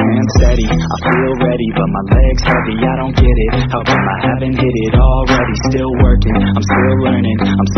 plan steady. I feel ready, but my legs heavy. I don't get it, how come I haven't hit it already? Still working, I'm still learning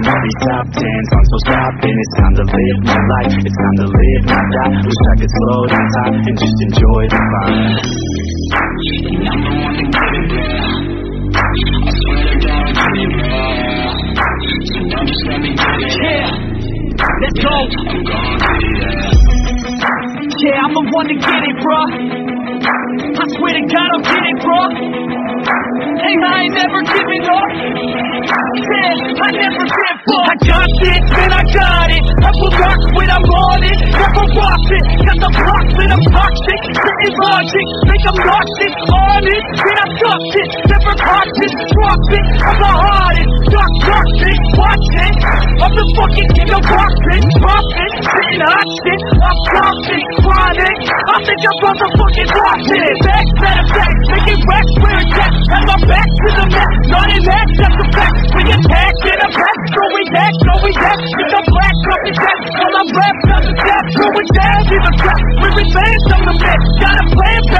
These top 10s, I'm so stopping It's time to live my life It's time to live, not die Wish I could slow down time And just enjoy the fun And I'm the one to get it, bro I swear to God, I'll get it, So just let me get it Yeah, let's go. Yeah Yeah, I'm the one to get it, bruh. I swear to God, I'll get it, bruh. Hey, I ain't never giving up. Yeah, I never give up. I got this, man, I got it. I will rock when I'm on it. Never watch it. Got the blocks and I'm toxic. Sitting logic, think I'm nauseous. On it, then I ducked it. Never cautious, drop it. I'm the hardest. Duck, duck it, watch it. I'm the fucking king of boxing. Profit, sitting hot shit. I'm toxic, chronic. I think I'm motherfucking watching. Back, better back. Making racks, wearing jacks. And my back to the mat. Not in that, that's a fact. We attack in a pack. So we back, so we back. With the black coffee jack. While I'm rap, not the step. Going down in the trap. We revenge on the man. Got a plan better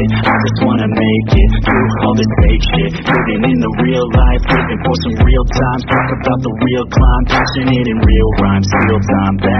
just wanna make it Through all this fake shit. Living in the real life, living for some real times Talk about the real climb, passionate in real rhymes Real time, back